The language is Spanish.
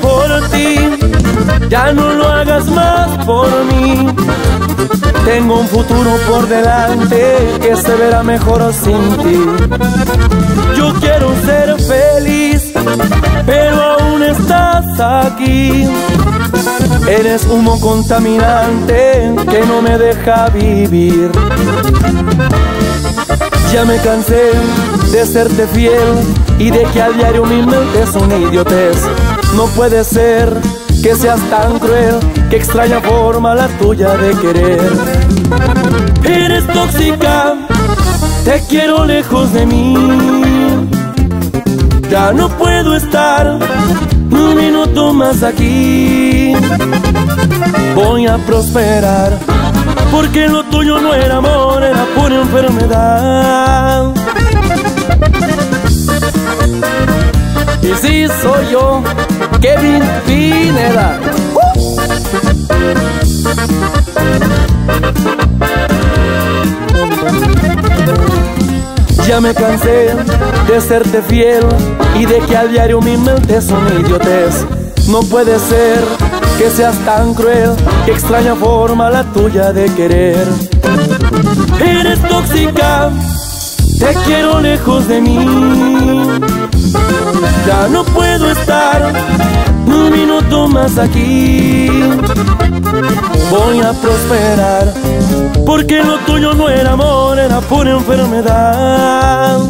por ti. Ya no lo hagas más por mí. Tengo un futuro por delante que se verá mejor sin ti. Yo quiero ser feliz, pero aún estás aquí. Eres humo contaminante que no me deja vivir. Ya me cansé de serte fiel y de que a diario mi mente es una idiotez. No puede ser que seas tan cruel, que extraña forma la tuya de querer. Eres tóxica, te quiero lejos de mí. Ya no puedo estar un minuto más aquí. Voy a prosperar, porque lo tuyo no era amor, era pura enfermedad. Y si soy yo, Kevin Pineda. Ya me cansé de serte fiel y de que a diario mi mente es una idiotez. No puede ser que seas tan cruel, que extraña forma la tuya de querer. Eres tóxica, te quiero lejos de mí. No puedo estar un minuto más aquí. Voy a prosperar, porque lo tuyo no era amor, era pura enfermedad.